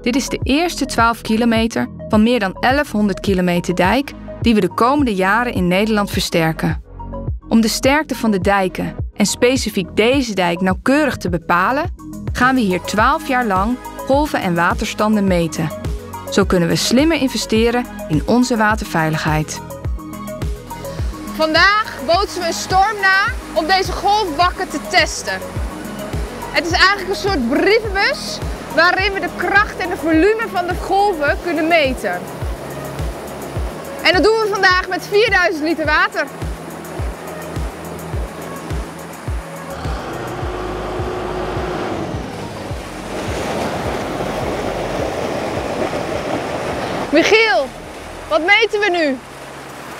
Dit is de eerste 12 kilometer van meer dan 1100 kilometer dijk die we de komende jaren in Nederland versterken. Om de sterkte van de dijken en specifiek deze dijk nauwkeurig te bepalen, gaan we hier 12 jaar lang golven en waterstanden meten. Zo kunnen we slimmer investeren in onze waterveiligheid. Vandaag bootsen we een storm na om deze golfbakken te testen. Het is eigenlijk een soort brievenbus waarin we de kracht en de volume van de golven kunnen meten. En dat doen we vandaag met 4000 liter water. Michiel, wat meten we nu?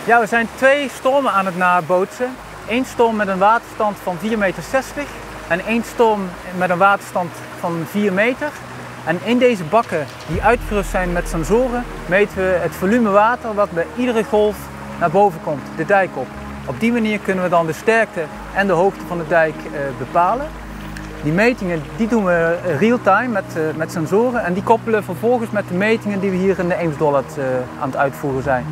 Ja, we zijn twee stormen aan het nabootsen. Eén storm met een waterstand van 4,60 meter en één storm met een waterstand van 4 meter. En in deze bakken die uitgerust zijn met sensoren meten we het volume water wat bij iedere golf naar boven komt, de dijk op. Op die manier kunnen we dan de sterkte en de hoogte van de dijk eh, bepalen. Die metingen die doen we real-time met, uh, met sensoren en die koppelen vervolgens met de metingen die we hier in de Eemsdollet uh, aan het uitvoeren zijn.